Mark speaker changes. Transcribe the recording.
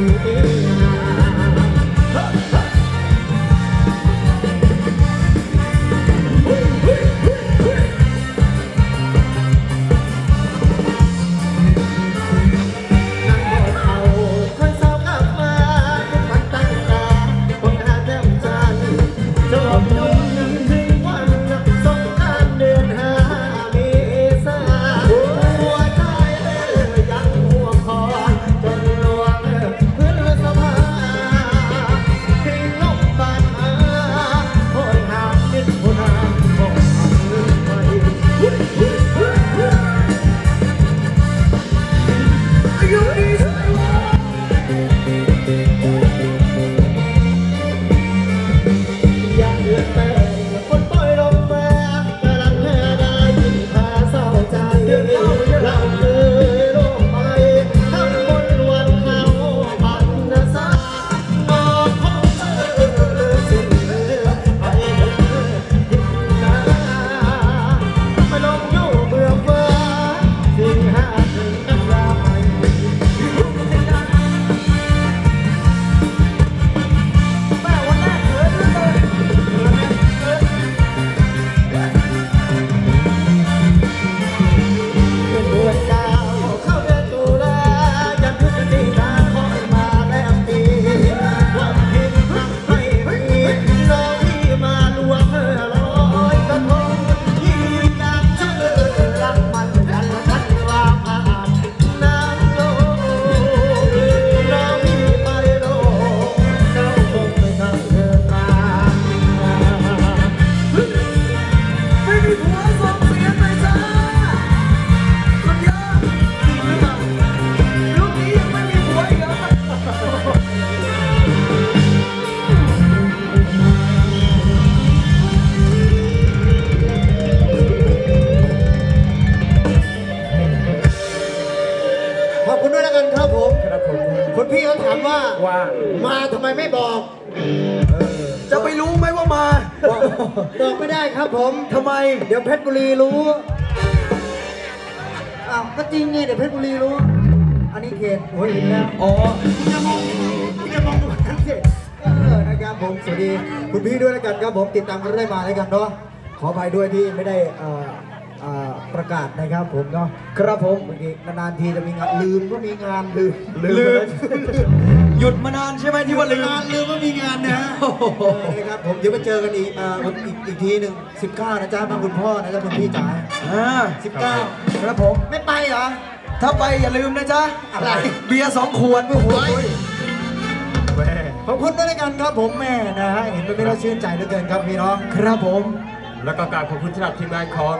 Speaker 1: ดีจะทำเไมไม่บอก
Speaker 2: จะไปรู้ไหมว่ามา
Speaker 1: บอกบอกไม่ได้ครับผม
Speaker 2: ทำไม
Speaker 1: เดี๋ยวเพชรบุรีรู้อ้าวก็จริงไงเดี๋ยวเพชรบุรีรู้ อันนี้เขตหัวหินแล้ว
Speaker 2: อ๋อ
Speaker 1: อย่ามองอย่ามองตรงนั้นสิเออนะครับผมสวัสดีคุณพี่ด้วยแล้วกันครับผมติดตามกันเรื่อยมาแล้วกันเนาะขออภัยด้วยที่ไม่ได้เอ่อเอ่อประกาศนะครับผมเนาะ
Speaker 2: ครับผม
Speaker 1: บางทีนานๆทีจะมีงานลืมก็มีงานลืม
Speaker 2: ลืม หยุดมานานใช่ไหมที่ว่าลืม
Speaker 1: งานลืมว่ามีงานนะ
Speaker 2: โอ้โห
Speaker 1: เออนะครับผมเดี๋ยวมาเจอกันอีกอ่าวันอีกอีกทีหนึ่ง19 นะจ๊ะบ้านคุณพ่อนะจ๊ะคุณพี่จ๋า
Speaker 2: อ่า
Speaker 1: 19
Speaker 2: ครับผม
Speaker 1: ไม่ไปเหรอ
Speaker 2: ถ้าไปอย่าลืมนะจ๊ะ
Speaker 1: อะไร
Speaker 2: เบียร์สองขวด
Speaker 1: โอ้โห
Speaker 3: แม่
Speaker 1: ขอบคุณด้วยแล้วกันครับผมแม่นะฮะเห็นมันไม่น่าชื่นใจเหลือเกินครับพี่น้อง
Speaker 2: ครับผม
Speaker 3: แล้วก็กราบขอบคุณสำหรับทีมงานของ